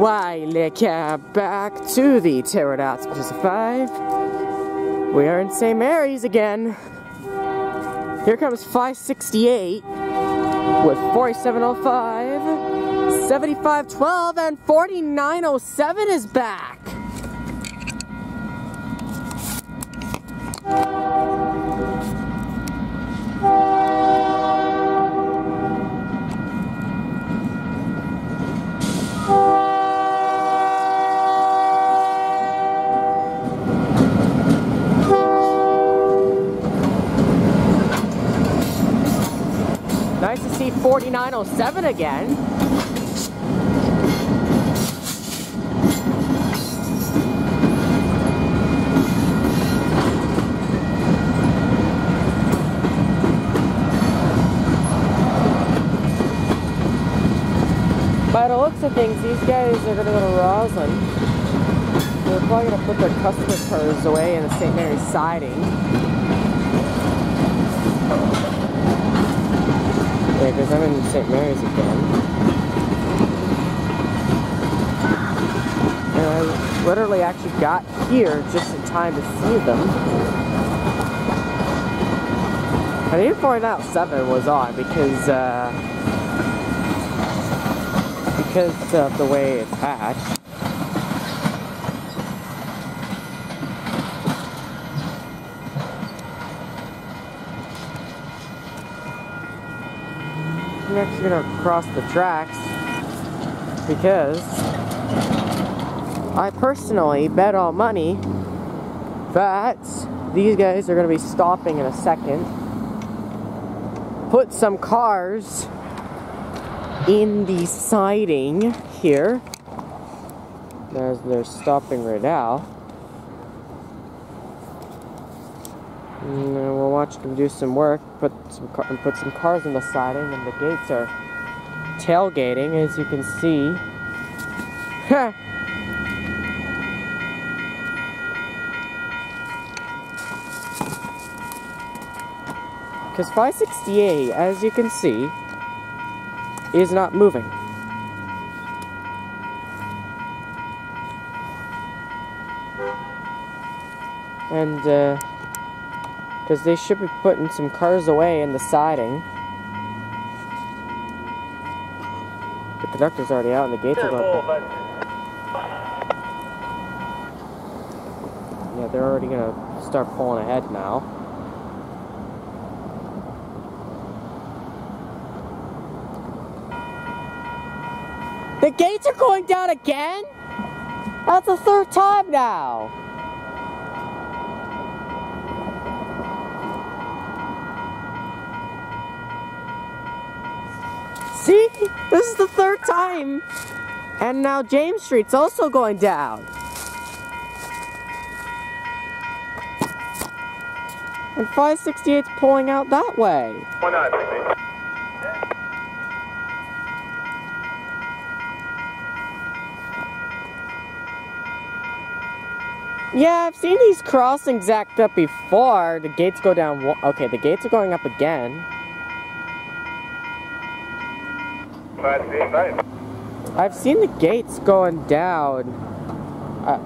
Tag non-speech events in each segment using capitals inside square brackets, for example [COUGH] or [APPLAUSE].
Wiley cab back to the Pterodactyl 5. We are in St. Mary's again. Here comes 568 with 4705, 7512, and 4907 is back. 907 again. By the looks of things, these guys are going to go to Roslin. They're probably going to put their customer cars away in the St. Mary's siding. Yeah, because I'm in St. Mary's again. And I literally actually got here just in time to see them. I didn't find out 7 was on because, uh, because of the way it's patched. Actually gonna cross the tracks because I personally bet all money that these guys are gonna be stopping in a second. Put some cars in the siding here. There's they're stopping right now. And we'll watch them do some work, put some put some cars in the siding, and the gates are tailgating, as you can see. Because 568, as you can see, is not moving. And, uh, because they should be putting some cars away in the siding. The conductor's already out and the gates are going. Yeah, they're already gonna start pulling ahead now. The gates are going down again? That's the third time now. See? [LAUGHS] This is the third time. And now James Street's also going down. And 568's pulling out that way. Why not? Yeah, I've seen these crossings act up before. The gates go down. Okay, the gates are going up again. Five feet, nice. I've seen the gates going down. Uh,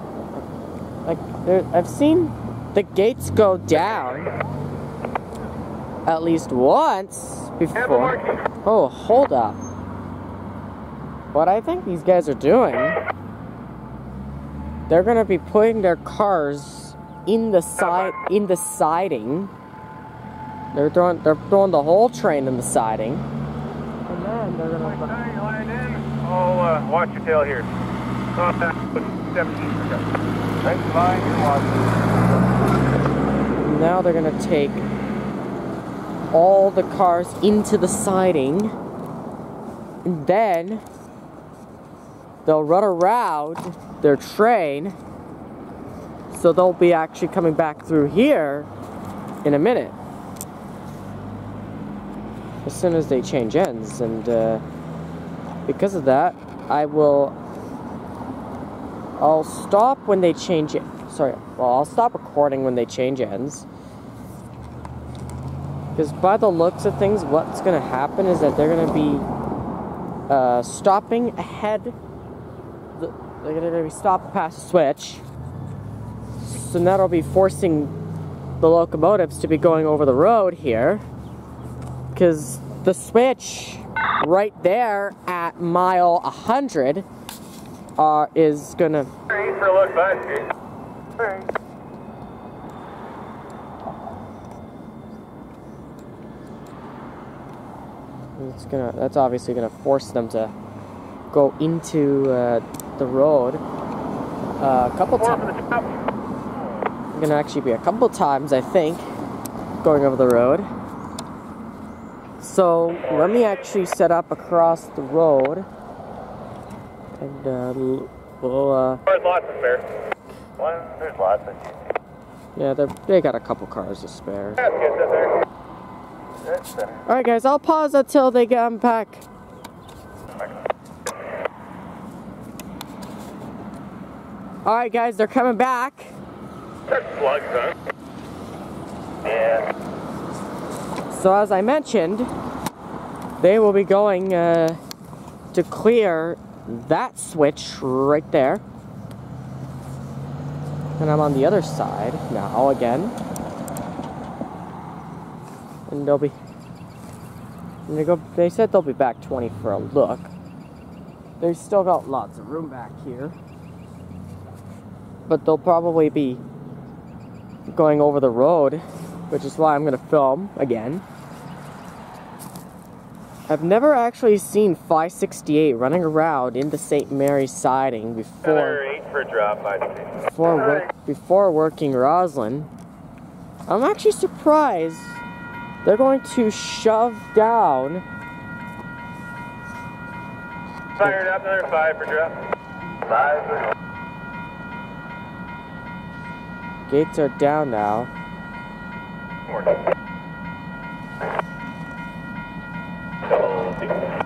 like, there, I've seen the gates go down at least once before. Oh, hold up. What I think these guys are doing, they're gonna be putting their cars in the side in the siding. They're throwing they're throwing the whole train in the siding. Uh, watch your tail here. 17. Thanks, line. You're watching. Now they're gonna take all the cars into the siding, and then they'll run around their train. So they'll be actually coming back through here in a minute. As soon as they change ends, and uh, because of that, I will. I'll stop when they change it. Sorry, well, I'll stop recording when they change ends. Because by the looks of things, what's going to happen is that they're going to be uh, stopping ahead. The, they're gonna be stopped past switch. So that'll be forcing the locomotives to be going over the road here. Because the switch right there at mile 100 uh, is gonna. It's gonna. That's obviously gonna force them to go into uh, the road uh, a couple times. Gonna actually be a couple times, I think, going over the road. So let me actually set up across the road, and uh, we'll. Uh, There's lots of spare. There's lots of yeah, they they got a couple cars to spare. That's good, up there. That's better. All right, guys, I'll pause until they come back. All right, guys, they're coming back. There's slugs, huh? Yeah. So as I mentioned, they will be going uh, to clear that switch right there. And I'm on the other side now again. And they'll be. And they go. They said they'll be back 20 for a look. They've still got lots of room back here. But they'll probably be going over the road, which is why I'm gonna film again. I've never actually seen 568 running around in the St. Mary's siding before eight for drop, I before work, before working Roslin. I'm actually surprised they're going to shove down. Fired up, another five for drop. Five for Gates are down now. More.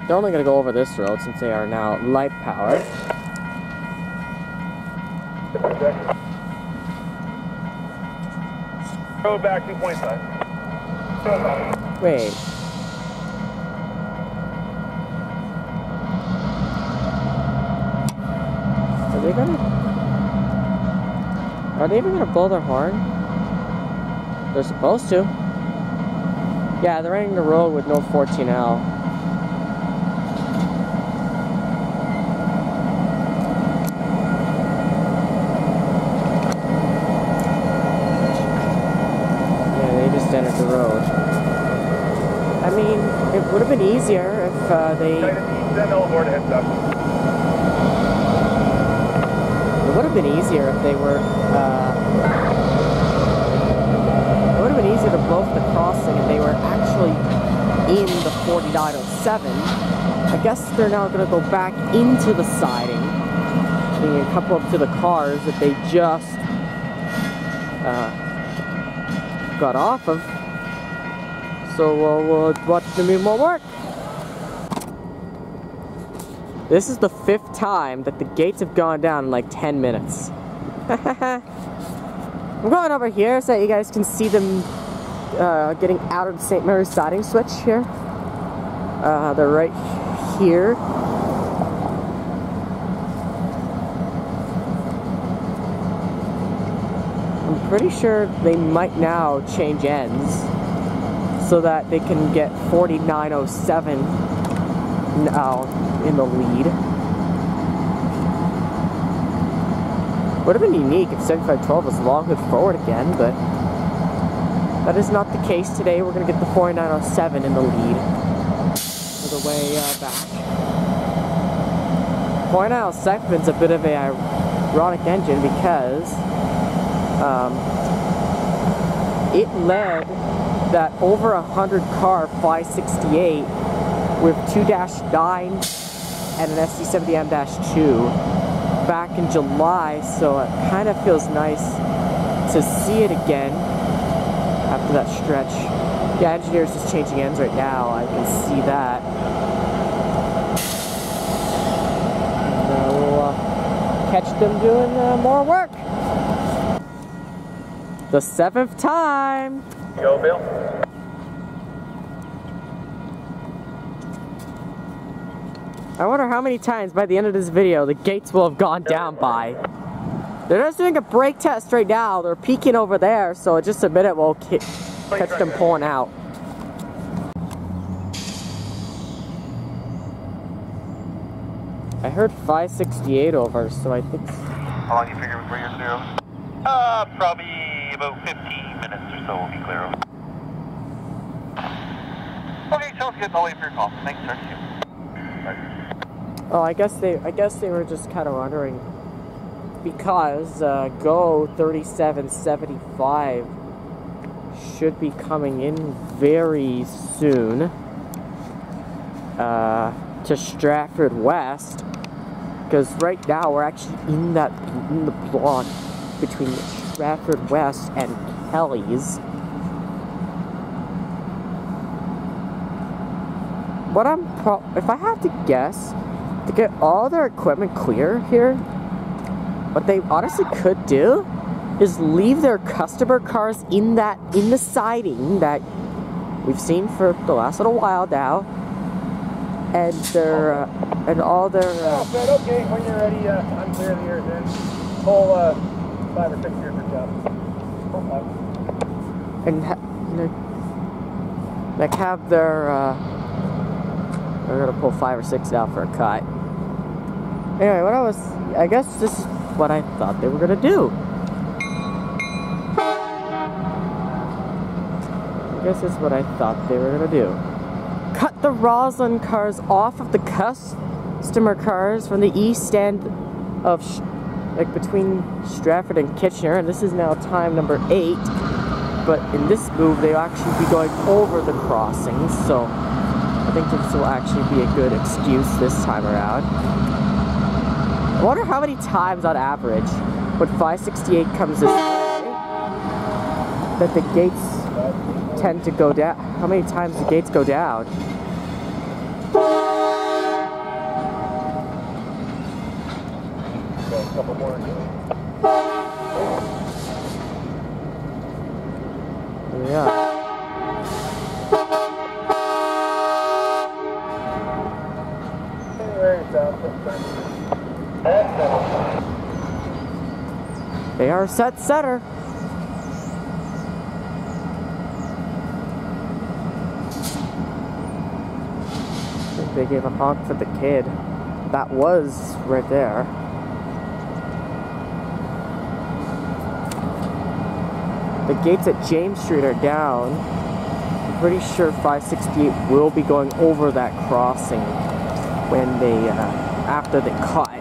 They're only going to go over this road since they are now light powered. Road back 2.5. Wait. Are they gonna? Are they even gonna blow their horn? They're supposed to. Yeah, they're entering the road with no 14L. Yeah, they just entered the road. I mean, it would have been easier if uh, they. It would have been easier if they were. Uh, it would have been easier to up the crossing if they were actually in the 4907. I guess they're now going to go back into the siding and couple up to the cars that they just uh, got off of. So uh, watch them do more work. This is the fifth time that the gates have gone down in like 10 minutes. [LAUGHS] I'm going over here so that you guys can see them uh, getting out of St. Mary's siding switch here. Uh, they're right here. I'm pretty sure they might now change ends so that they can get 4907 now in the lead. Would have been unique if 7512 was long and forward again, but that is not the case today. We're going to get the 4907 in the lead for the way uh, back. 4907 is a bit of a ironic engine because um, it led that over a hundred car 568 with 2-9 and an SD70M-2 back in July, so it kind of feels nice to see it again after that stretch. Yeah, engineers is changing ends right now. I can see that. And, uh, we'll uh, catch them doing uh, more work. The seventh time. Go, Bill. I wonder how many times by the end of this video the gates will have gone down by. They're just doing a brake test right now. They're peeking over there, so in just a minute we'll catch them pulling out. I heard 568 over, so I think. How long do you figure before you're zero? Uh, probably about 15 minutes or so will be clear. Okay, sounds good. I'll for your call. Thanks, sir. Oh, I guess they, I guess they were just kind of wondering because uh, Go 3775 should be coming in very soon uh, to Stratford West because right now we're actually in that in the block between Stratford West and Kelly's. What I'm if I have to guess to get all their equipment clear here, what they honestly could do is leave their customer cars in that in the siding that we've seen for the last little while now, and their uh, and all their. Uh, Oh, good. Okay, when you're ready, uh, I'm clear the in. Pull uh, five or six here for job. Pull five. And ha- like have their uh, we're gonna pull five or six out for a cut. Anyway, what I was, I guess this is what I thought they were gonna do. I guess this is what I thought they were gonna do. Cut the Roslin cars off of the customer cars from the east end of, like between Stratford and Kitchener, and this is now time number eight but in this move they'll actually be going over the crossings so I think this will actually be a good excuse this time around. I wonder how many times on average when 568 comes this way that the gates tend to go down. How many times the gates go down? Got a couple more. Yeah. Anywhere south. That's They are set setter. They gave a honk for the kid. That was right there. The gates at James Street are down. I'm pretty sure 568 will be going over that crossing when they, uh, after they cut.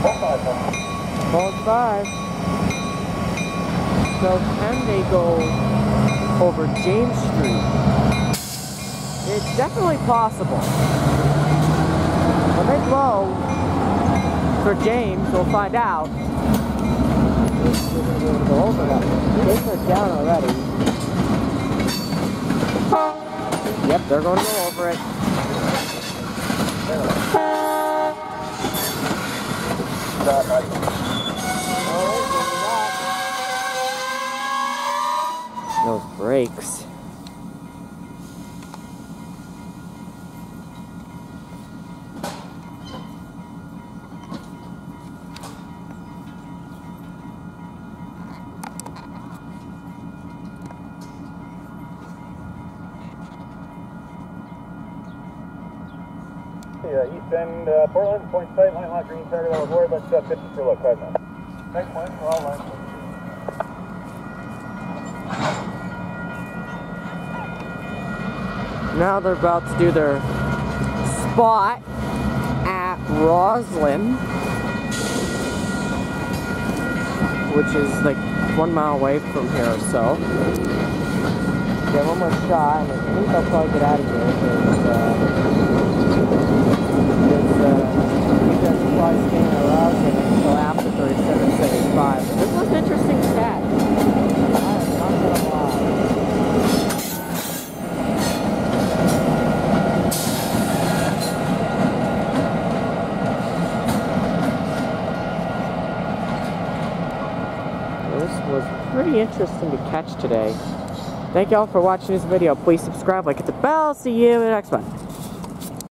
Pull five, huh? Five. So can they go over James Street? It's definitely possible. When they blow for James, we'll find out. Be able to go over that. Gates are down already. Yep, they're going to go over it. Right. Those brakes. Point sight, line lock, green target all aboard, let's uh, 50 for look, five knots. Next point, we're all line. Now they're about to do their spot at Roslin, which is like one mile away from here or so. Get one more shot, and I think I'll probably get out of here because uh, because, uh, you guys are probably staying at Roslin until after 3775. This was an interesting catch. I am not gonna lie. cars was pretty interesting to catch today. Thank y'all for watching this video. Please subscribe, like, hit the bell. See you in the next one.